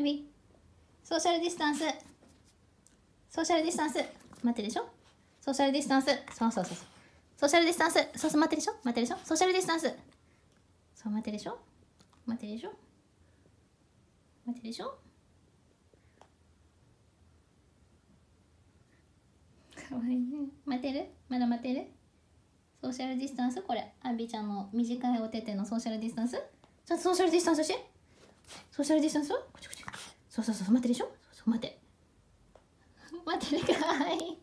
アビソーシャルディスタンス。ソーシャルディスタンス。待ってでしょ？ソーシャルディスタンス。そうそうそうそう。ソーシャルディスタンス。そうそう待ってでしょ？待ってでしょ？ソーシャルディスタンス。そう待ってでしょ？待ってでしょ？待ってでしょ？かわいいね。待てる？まだ待てる？ソーシャルディスタンス？これ。アビちゃんの短いお手手のソーシャルディスタンス？ちゃんとソーシャルディスタンスして。ソーシャルディスタンス？こっちそうそうそう待ってでしょ？そうそう待って。待ってねかわいい。はい